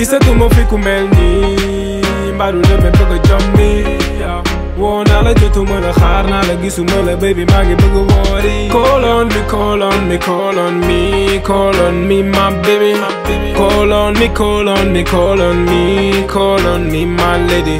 gisatuma fi ku mel nii mbaadu deme bëgg a jommi woo naa la jotuma la xaar naa la gisuma la baby maa ngi bëgg a woori call on me call on me call on me call on me my baby call on me call on me call on me call on me my lady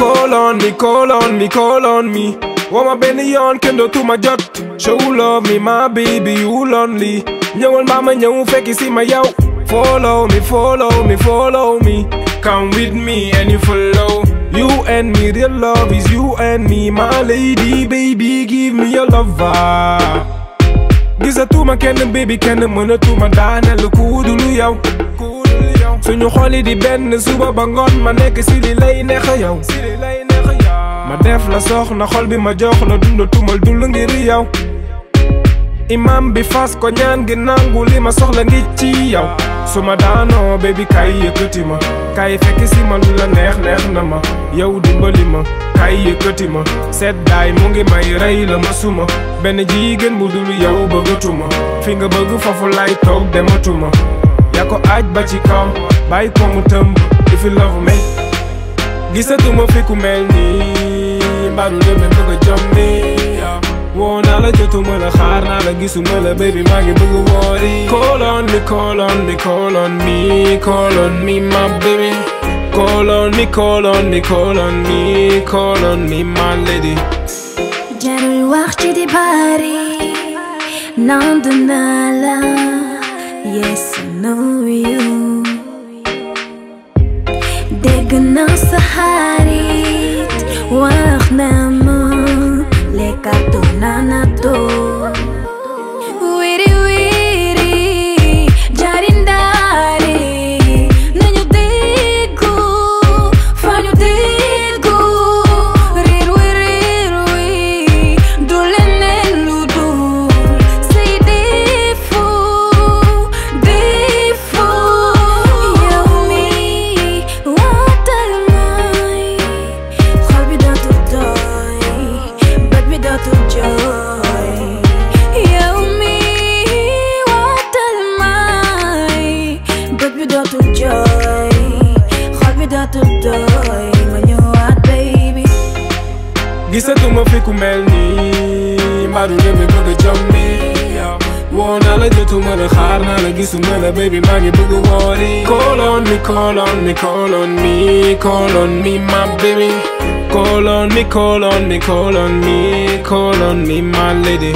call on me call on me call on me woo ma benn yoon kenn dootuma jot show love me my baby you lonely ñëwal mbaa ma ñëw si ma yow follow me follow me follow me. Come with me and you follow. You and me real love is you and me my lady baby. Give me your lover. Gisatuma kenn baby kenn mënatuma daaneel ku dul yow? Suñu xoli di benn suba ba ngoon ma nekk si li lay neex yow. Ma def la soxna xol bi ma jox la dundatumal dul ngir yow imam bi fas ko ñaan gi nangu li ma soxla ngi ci yow. Su ma daanoo baby kay yëkkati ma. Kay fekk si ma lu la neex neex na ma. Yow dimbali ma kay yëkkati ma. Seddaay mu ngi may rey la ma suma. Benn jigéen bu dul yow bëggatuma fi nga bëgg foofu lay toog dematuma yaa ko aaj ba ci kaw bàyyi ko tëmb. If you love me gisatuma fi ku mel nii. Mbaadu deme bëgg a jom woo وأنا لا جتو ملا خار نالا جيسو ملا بيبي ماجي بغواري Call on me, call on me, call on me, call on me my baby Call on me, call on me, call on me, call on me my lady جار الوقت دي باري ناندو نالا Yes, I know you دقنا سهاريت وأنا tooy ma ñëwaat baby gisatuma fi ku mel nii mbaadu deme bëgg a jommi woo naa la jotuma la xaar naa la gisuma la baby maa ngi bëgg woori call on me call on me call on me call on me my baby. Call on me call on me call on me call on me my lady